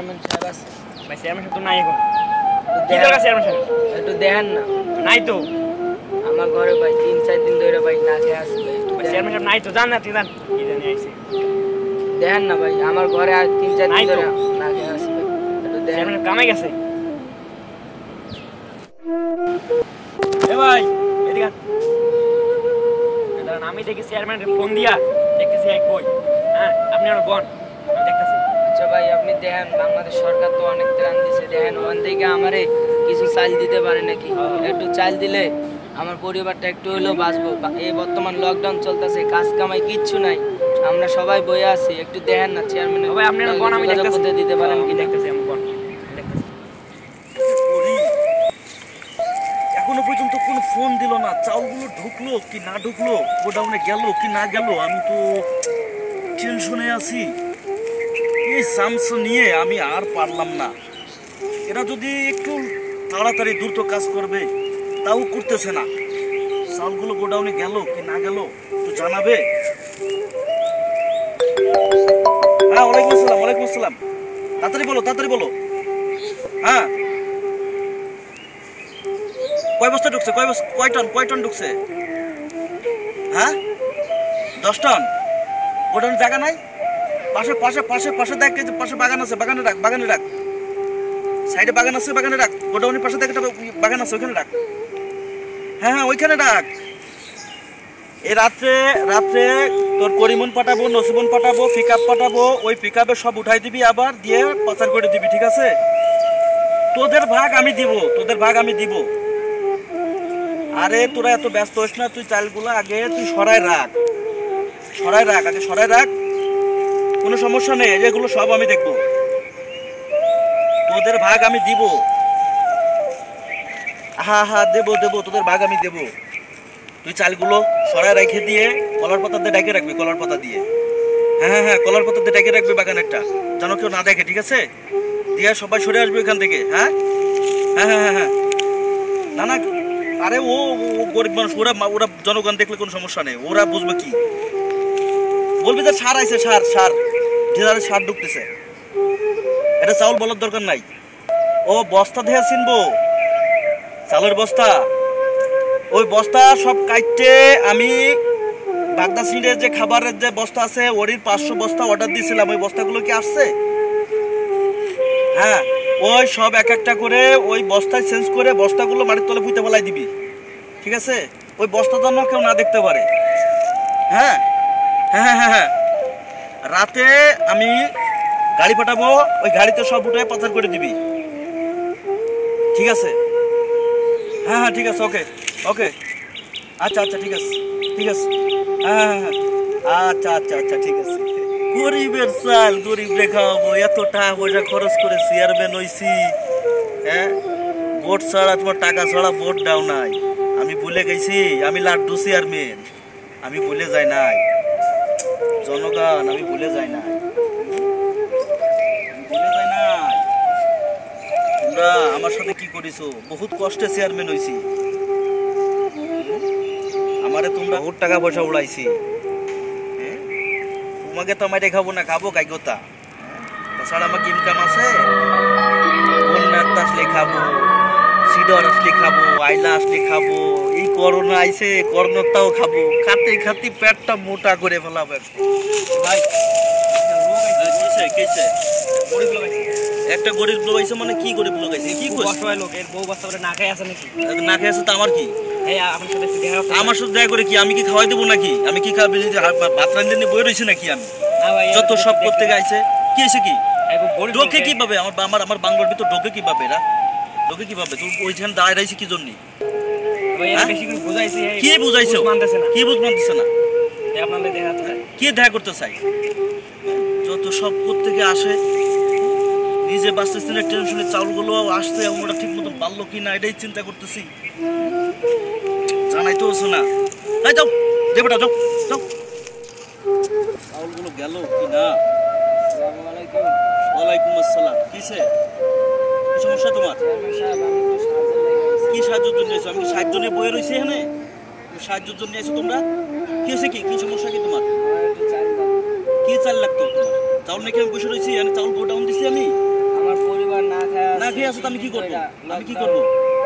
Chairman সাহেব আছে। ভাই চেয়ারম্যান সাহেব তো নাই এখন। একটু কি দেখেন- দরকার চেয়ারম্যান সাহেব? একটু দেখেন না। নাই তো। আমার ঘরে ভাই তিন চার দিন ধরে ভাই না খেয়ে আসি ভাই। একটু ভাই দেখেন। চেয়ারম্যান সাহেব নাই তো জান না তুই জান কি জানি আইছে। দেখেন না ভাই আমার ঘরে আর তিন চার দিন। ধরে না খেয়ে একটু দেখেন কামে গেছে। এ ভাই এদিকে আমি দেখি চেয়ারম্যানের ফোন দিয়া দেখতেছি এক কই হ্যাঁ আপনি আমার বোন দেখতেছি। আচ্ছা ভাই আপনি দেখেন বাংলাদেশ সরকার তো অনেক ত্রাণ দিছে। দেখেন ওখান থেকে আমারে কিছু চাল দিতে পারে নাকি? একটু চাল দিলে আমার পরিবারটা একটু হলেও বাঁচবো। এই বর্তমান লকডাউন চলতেছে কাজ কামাই কিচ্ছু নাই। আমরা সবাই বয়ে আছি। একটু দেখেন না চেয়ারম্যান ভাই আপনি আমার বোন আমি দেখতেছি দিতে পারেন কি দেখতেছি আমার বোন। এখনও পর্যন্ত কোনো ফোন দিল না। চাউলগুলো ঢুকলো কি না ঢুকলো? গোডাউনে গেল কি না গেল? আমি তো টেনশনে আছি। সামস নিয়ে আমি আর পারলাম না। এরা যদি একটু তাড়াতাড়ি দ্রুত কাজ করবে, তাও করতেছে না। চাউলগুলো গোডাউনে গেল কি না গেল, একটু জানাবে? হ্যাঁ ওয়ালাইকুম আসসালাম ওয়ালাইকুম আসসালাম। তাড়াতাড়ি বলো তাড়াতাড়ি বলো। হ্যাঁ। কয় বস্তা ঢুকছে? কয় বস্তা, কয় টন কয় টন ঢুকছে? হ্যাঁ? দশ টন? গোডাউন জায়গা নাই? পাশে পাশে পাশে পাশে দেখ যে পাশে বাগান আছে, বাগানে রাখ বাগানে রাখ। সাইডে বাগান আছে, বাগানে রাখ। গোডাউনের পাশে দেখ, একটা বাগান আছে, ওইখানে রাখ। হ্যাঁ হ্যাঁ ওইখানে রাখ। এই রাত্রে রাত্রে তোর করিমন পাঠাবো নসিবন পাঠাবো পিক আপ পাঠাবো, ওই পিক আপে সব উঠাই দিবি আবার, দিয়ে পাচার করে দিবি, ঠিক আছে? তোদের ভাগ আমি দিব, তোদের ভাগ আমি দিব। আরে, তোরা এত ব্যস্ত হোস না, তুই চালগুলো আগে তুই সরাই রাখ। সরাই রাখ, আগে সরাই রাখ। কোনো সমস্যা নেই, এগুলো সব আমি দেখব। তোদের ভাগ আমি দিব। হ্যাঁ হ্যাঁ দেবো দেবো, তোদের ভাগ আমি দেবো। তুই চালগুলো সরাই রেখে দিয়ে কলার পাতা দিয়ে ডেকে রাখবি, কলার পাতা দিয়ে। হ্যাঁ হ্যাঁ হ্যাঁ কলার পাতা দিয়ে ডেকে রাখবি বাগানেরটা যেন কেউ না দেখে, ঠিক আছে? দিয়ে সবাই সরে আসবে এখান থেকে হ্যাঁ? হ্যাঁ হ্যাঁ হ্যাঁ হ্যাঁ। না না, আরে ও গরিব মানুষ, ওরা ওরা জনগণ দেখলে কোনো সমস্যা নেই, ওরা বুঝবে কি? বলবি যে সার আইছে, সার সার। ডিলারে সার ঢুকতেছে। এটা চাউল বলার দরকার নাই। ও বস্তা দিয়ে চিনবো। চালের বস্তা। ওই বস্তা সব কাইটে আমি বাগদা সিঁড়ের যে খাবারের যে বস্তা আছে ওরির পাঁচশো বস্তা অর্ডার দিয়েছিলাম। ওই বস্তাগুলো কি আসছে? হ্যাঁ ওই সব এক একটা করে ওই বস্তায় চেঞ্জ করে বস্তাগুলো মাটির তলে পুঁতে ফেলাই দিবি। ঠিক আছে? ওই বস্তা যেন কেউ না দেখতে পারে। হ্যাঁ? হ্যাঁ হ্যাঁ হ্যাঁ হ্যাঁ। রাতে আমি গাড়ি পাঠাবো, ওই গাড়িতে সব উঠে পাচার করে দিবি। ঠিক আছে? হ্যাঁ হ্যাঁ ঠিক আছে, ওকে ওকে। আচ্ছা আচ্ছা ঠিক আছে ঠিক আছে। হ্যাঁ হ্যাঁ হ্যাঁ আচ্ছা আচ্ছা আচ্ছা ঠিক আছে। গরিবের চাল গরিব খাওয়াবো এত টাকা পয়সা খরচ করে চেয়ারম্যান হইছি। হ্যাঁ? ভোট ছাড়া তোমার টাকা ছাড়া ভোট দাও নাই। আমি ভুলে গেছি, আমি লাড্ডু চেয়ারম্যান আমি ভুলে যাই নাই। জনগণ, আমি ভুলে যাই নাই। তোমরা আমার সাথে কি করিছো? বহুত কষ্টে চেয়ারম্যান হইছি। আমারে তোমরা বহুত টাকা পয়সা উড়াইছি? তোমাকে তো আমি খাব না, খাব কাইগোতা তাছাড়া আমার ইনকাম আছে? বন্যার আসলে খাব সিডর আসলে খাব আইলা আসলে খাব করোনা আইছে করোনাটাও খাব। খাতে খাতে পেটটা মোটা করে ফেলাবো? একটা গরিব লোক আইছে মানে কি গরিব লোক আইছে? কি কষ্ট হয় লোক এর বউ বাচ্চা করে না আছে নাকি? না আছে তো আমার কি? আমার সাথে দেখা করে কি? আমি কি খাওয়াই দেবো নাকি? আমি কি খাওয়াবি হা- ভাত রান্ধে নিয়ে বই রয়েছি নাকি আমি? যত সব করতে গাইছে কি এসে কি? খুব ঢোকে লোক, কীভাবে? আমার আমার আমার বাংলার ভিতর ঢোকে কীভাবে এরা? ঢোকে কীভাবে? তুই ওইখানে দাঁড়ায় রয়েছে কি জন্য? কি বুঝাইছো? বুঝ কি বুঝ মানতেছে না। কি দেখা করতে চাই যত সব থেকে আসে নিজে বাঁচতেছি না টেনশনে চাউলগুলো আসছে আমরা ঠিক মতন পারল কি না এটাই চিন্তা করতেছি। জানাই তো হচ্ছে না। তাই যাও দেবটা যাও যাও। চাউলগুলো গেল কি না? ওয়ালাইকুম আসসালাম। কিসে? কি সমস্যা তোমার? সাহায্যের জন্য এসো। আমি সাহায্য নিয়ে বয়ে রয়েছি এখানে? সাহায্যের জন্য এসো তোমরা। কি হয়েছে কি? কি সমস্যা কি তোমার? আমার। কি চাল লাগতো তোমার? চাউল নাকি আমি বসে রয়েছি? আমি চাউল গোডাউন দিছি আমি। খেয়ে আছে তো আমি কি করব? আমি কি করব?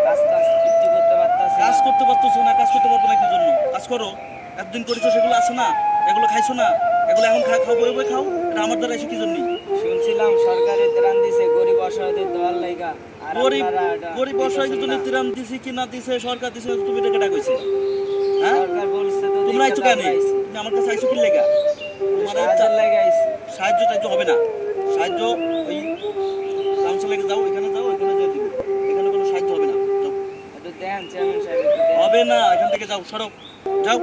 কাজ করতে পারতাছি না। কাজ করতে পারতেছো না না কি জন্য? কাজ করো। একদিন করেছ সেগুলো আছে না। এগুলো খাইছো না। এগুলো এখন খা খাও বই বই খাও। এটা আমার দ্বারা এসে কি জন্য? শুনছিলাম সরকারের ত্রাণ দিছে গরিব অসহায়দের দেওয়ার লাইগা। গরিব গরিব অসহায় জন্য ত্রাণ দিছি কি না দিছে সরকার দিছে তুমি এটা কেটা কইছে? হ্যাঁ? তোমরা আইছো কেন? তুমি আমার কাছে আইছো কি লেগা। সাহায্য টাহায্য হবে না। সাহায্য ওই কাউন্সিলে যাও এখানে যাও এখানে যেয়ে দিবে। এখানে কোনো সাহায্য হবে না। যাও। হবে না এখান থেকে যাও সরো। যাও।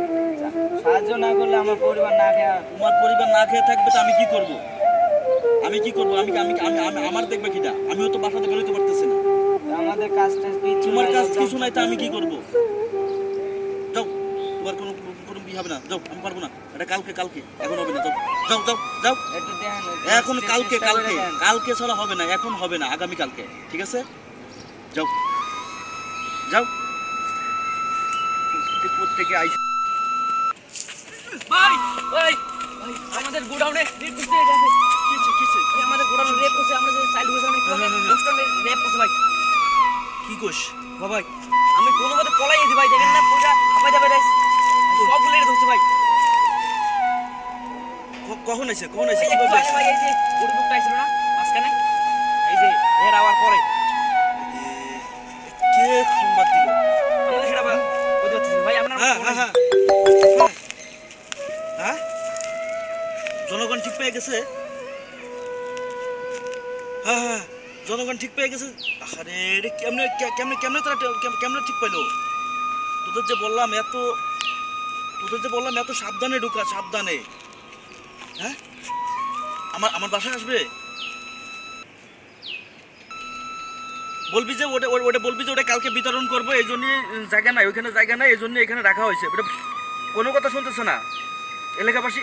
সাহায্য না করলে আমার পরিবার না খেয়ে তোমার পরিবার না খেয়ে থাকবে তো আমি কি করব? আমি কি করব? আমি আমি আমি আমি- আমার দেখবে কিটা? আমিও তো বাসাতে বেরোতে পারতেছি না। আমাদের তোমার কাজ কিছু নাই তো আমি কি। করব? যাও তোমার কোনো কোনো বিয়ে হবে না। যাও আমি পারব না। এটা কালকে কালকে। এখন হবে না। যাও যাও যাও যাও। এখন কালকে কালকে। কালকে ছাড়া হবে না। এখন হবে না। আগামী কালকে। ঠিক আছে? যাও। যাও। থেকে আইস ভাই ভাই আমাদের গোডাউনে রেপ করছে আমাদের গোডাউনে রেপ করছে আমরা যে চাইল্ড হয়েছে অনেক। গোডাউনে রেপ করছে ভাই। কি কোষ? ভাই আমি কোনো মতে পলাই গেছি ভাই দেখেন না পুরো হাফাই দাবাই রাইস সবগুলো ধরছে ভাই। কখন ভাই এই যে গরিবটা আইছিল না মাঝখানে? এই যে এর আওয়ার পরে। কে সংবাদ দিল? আমাদের সেটা ভাই বুঝতে ভাই আপনার হ্যাঁ হ্যাঁ। হ্যাঁ? জনগণ ঠিক পেয়ে গেছে? হ্যাঁ হ্যাঁ জনগণ ঠিক পেয়ে গেছে। আরে রে, কেমনে কেমনে কেমনে তারা কেমনে ঠিক পাইলো? তোদের যে বললাম এত, তোদের যে বললাম এত সাবধানে ঢুকা, সাবধানে। হ্যাঁ? আমার আমার বাসায় আসবে? বলবি যে ওটা, ওটা- বলবি যে ওটা কালকে বিতরণ করব, এই জন্য জায়গা নাই, ওইখানে জায়গা নাই, এই জন্য এখানে রাখা হয়েছে। ওটা কোনো কথা শুনতেছে না। এলাকাবাসী,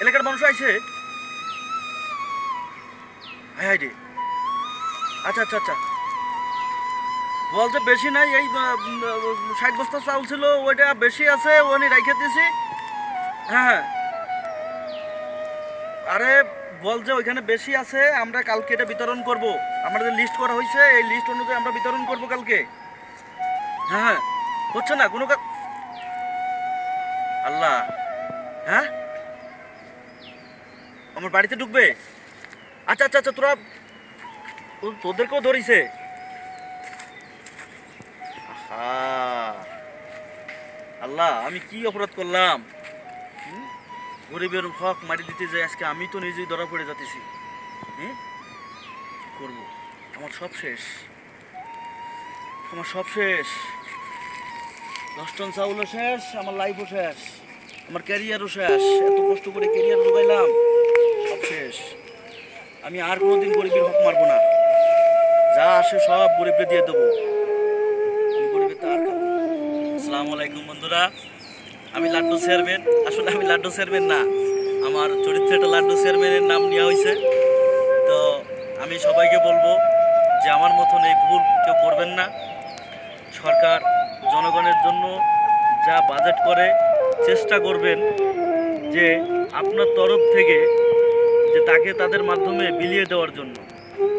এলাকার মানুষ আইছে। হ্যাঁ হ্যাঁ রে। আচ্ছা আচ্ছা আচ্ছা। বলতে বেশি নাই, এই ষাট বস্তা চাউল ছিল, ওইটা বেশি আছে, ওনি রাইখে দিয়েছি হ্যাঁ হ্যাঁ। আরে, বল যে ওইখানে বেশি আছে, আমরা কালকে এটা বিতরণ করব। আমাদের লিস্ট করা হয়েছে এই লিস্ট অনুযায়ী আমরা বিতরণ করব কালকে। হ্যাঁ হ্যাঁ। হচ্ছে না, কোনো আল্লাহ। হ্যাঁ? আমার বাড়িতে ঢুকবে? আচ্ছা আচ্ছা আচ্ছা তোরা তোদেরকেও ধরিছে? আল্লাহ, আমি কি অপরাধ করলাম? গরিবের হক মারি দিতে যাই, আজকে আমি তো নিজেই ধরা পড়ে যাতেছি হুম? কি আমার সব শেষ। আমার সব শেষ। দশ টন চাউলও শেষ, আমার লাইফও শেষ, আমার ক্যারিয়ারও শেষ। এত কষ্ট করে ক্যারিয়ার জোগাইলাম, সব শেষ। আমি আর কোনোদিন গরিবের হক মারবো না। আসে, সব গরিবকে দিয়ে দেবো। গরিবের আসসালামু আলাইকুম বন্ধুরা, আমি লাড্ডু চেয়ারম্যান। আসলে আমি লাড্ডু চেয়ারম্যান না, আমার চরিত্রটা লাড্ডু চেয়ারম্যানের নাম নেওয়া হয়েছে। তো আমি সবাইকে বলব যে আমার মতন এই ভুল কেউ করবেন না। সরকার জনগণের জন্য যা বাজেট করে, চেষ্টা করবেন যে আপনার তরফ থেকে, যে তাকে তাদের মাধ্যমে বিলিয়ে দেওয়ার জন্য।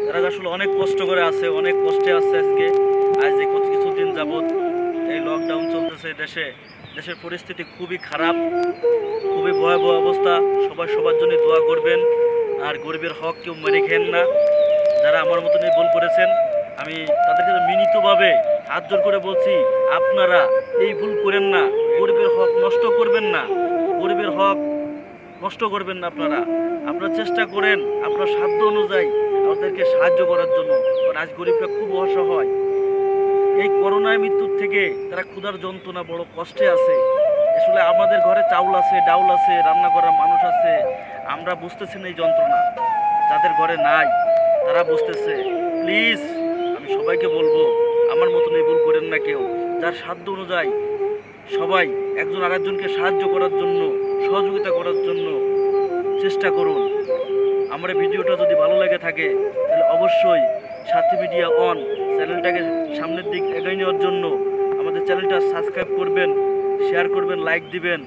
তারা আসলে অনেক কষ্ট করে আছে, অনেক কষ্টে আছে আজকে। আজ যে কিছুদিন যাবৎ এই লকডাউন চলতেছে দেশে, দেশের পরিস্থিতি খুবই খারাপ, খুবই ভয়াবহ অবস্থা। সবাই সবার জন্য দোয়া করবেন, আর গরিবের হক কেউ মেরে খেন না। যারা আমার মতন এই ভুল করেছেন, আমি তাদেরকে মিনিতভাবে হাত জোর করে বলছি, আপনারা এই ভুল করেন না। গরিবের হক নষ্ট করবেন না। গরিবের হক নষ্ট করবেন না আপনারা। আপনারা চেষ্টা করেন, আপনার সাধ্য অনুযায়ী আমাদেরকে সাহায্য করার জন্য। কারণ আজ গরিবরা খুব অসহায়। এই করোনায় মৃত্যুর থেকে তারা ক্ষুধার যন্ত্রণা, বড় কষ্টে আছে। আসলে আমাদের ঘরে চাউল আছে, ডাউল আছে, রান্না করার মানুষ আছে। আমরা বুঝতেছি না এই যন্ত্রণা। যাদের ঘরে নাই, তারা বুঝতেছে, প্লিজ, আমি সবাইকে বলব, আমার মতন এই ভুল করেন না কেউ। যার সাধ্য অনুযায়ী সবাই একজন আরেকজনকে সাহায্য করার জন্য, সহযোগিতা করার জন্য চেষ্টা করুন। আমার ভিডিওটা যদি ভালো লেগে থাকে, তাহলে অবশ্যই সাথী মিডিয়া অন চ্যানেলটাকে সামনের দিক এগিয়ে নেওয়ার জন্য আমাদের চ্যানেলটা সাবস্ক্রাইব করবেন, শেয়ার করবেন, লাইক দিবেন।